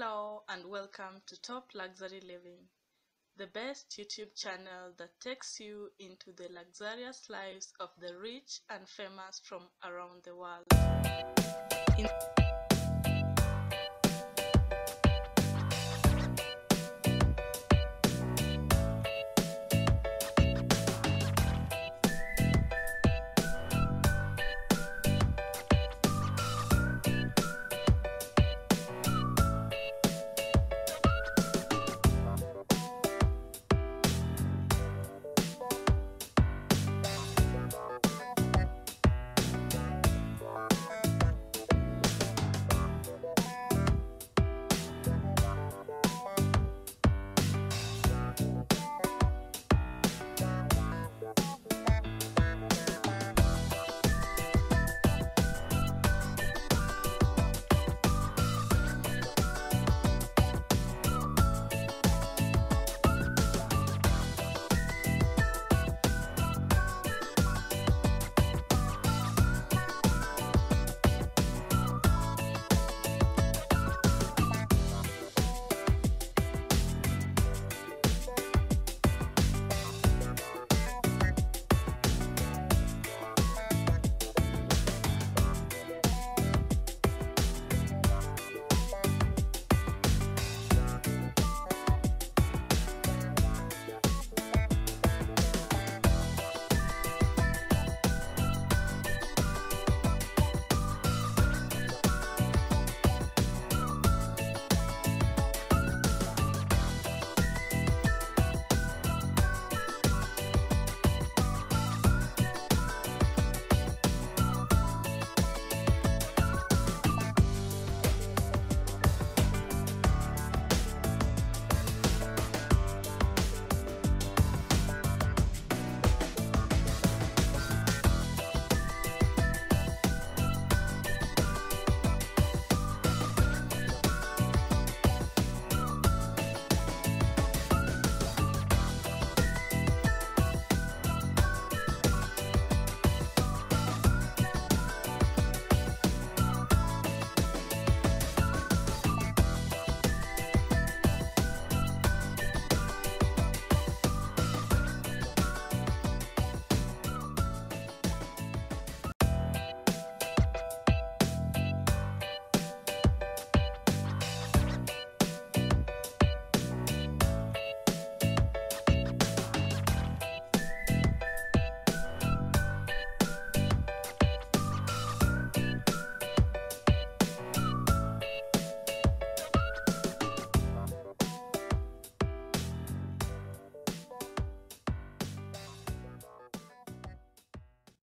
Hello and welcome to Top Luxury Living, the best YouTube channel that takes you into the luxurious lives of the rich and famous from around the world. In